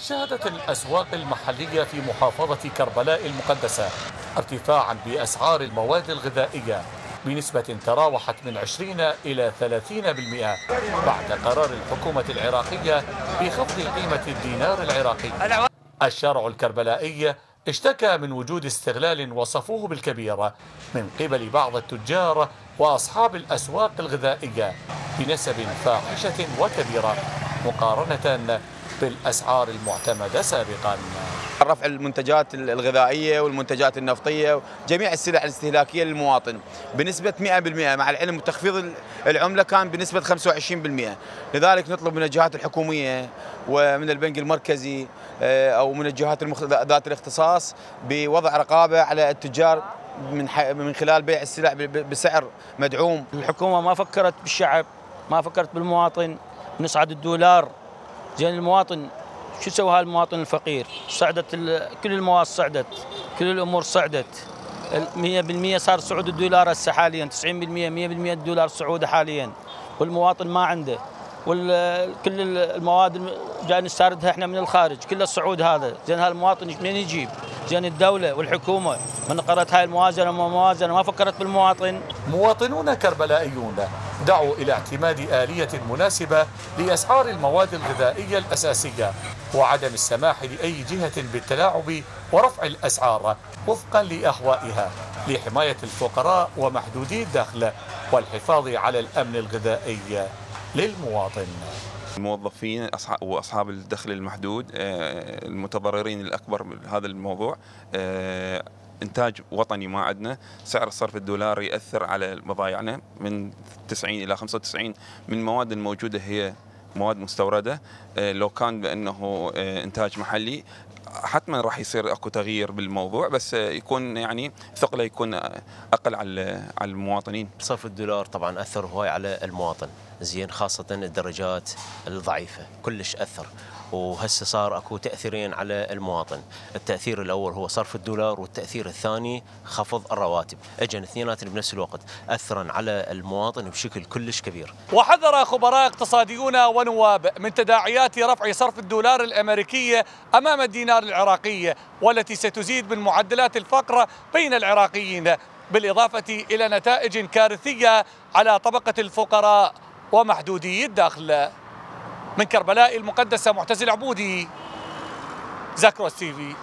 شهدت الأسواق المحلية في محافظة كربلاء المقدسة ارتفاعا بأسعار المواد الغذائية بنسبة تراوحت من 20 إلى 30% بعد قرار الحكومة العراقية بخفض قيمة الدينار العراقي. الشارع الكربلائي اشتكى من وجود استغلال وصفوه بالكبير من قبل بعض التجار وأصحاب الأسواق الغذائية بنسب فاحشة وكبيرة مقارنة بالأسعار المعتمدة سابقا. رفع المنتجات الغذائية والمنتجات النفطية جميع السلع الاستهلاكية للمواطن. بنسبة 100% مع العلم تخفيض العملة كان بنسبة 25% لذلك نطلب من الجهات الحكومية ومن البنك المركزي أو من الجهات ذات الاختصاص بوضع رقابة على التجار من من خلال بيع السلع بسعر مدعوم. الحكومة ما فكرت بالشعب ما فكرت بالمواطن. نصعد الدولار. زين المواطن شو سوى هذا المواطن الفقير؟ صعدت كل المواد صعدت، كل الأمور صعدت. 100% صار صعود الدولار هسه حاليا 90% 100% الدولار صعوده حاليا. والمواطن ما عنده. وكل المواد جاي نستوردها إحنا من الخارج كل الصعود هذا. زين هذا المواطن منين يجيب؟ زين الدولة والحكومة. من قررت هاي الموازنة وما موازنة؟ ما فكرت بالمواطن؟ مواطنون كربلائيون دعوا إلى اعتماد آلية مناسبة لأسعار المواد الغذائية الأساسية وعدم السماح لأي جهة بالتلاعب ورفع الأسعار وفقا لأهوائها لحماية الفقراء ومحدودي الدخل والحفاظ على الأمن الغذائي للمواطن. الموظفين وأصحاب الدخل المحدود المتضررين الأكبر بهذا الموضوع إنتاج وطني ما عندنا سعر الصرف الدولاري ياثر على مضايعنا من 90 إلى 95 من المواد الموجودة هي مواد مستوردة. لو كان بأنه إنتاج محلي حتما راح يصير أكو تغيير بالموضوع بس يكون يعني ثقله يكون أقل على على المواطنين. صرف الدولار طبعا اثر هواي على المواطن، زين خاصة الدرجات الضعيفة. كلش أثر. وهسه صار أكو تأثيرين على المواطن، التأثير الأول هو صرف الدولار والتأثير الثاني خفض الرواتب، أجن اثنيناتهم بنفس الوقت. اثرا على المواطن بشكل كلش كبير. وحذر خبراء اقتصاديون ونواب من تداعيات رفع صرف الدولار الامريكي أمام الدينار العراقي والتي ستزيد من معدلات الفقر بين العراقيين بالإضافة إلى نتائج كارثية على طبقة الفقراء. ومحدودي الدخل. من كربلاء المقدسة معتز العبودي زاكروس تي في